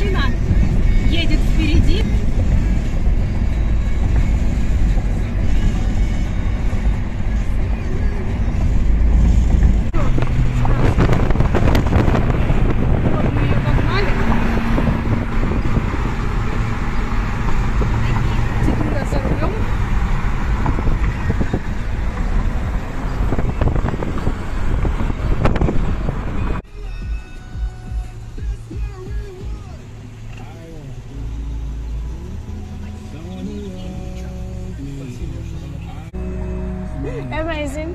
Trzymaj. Amazing.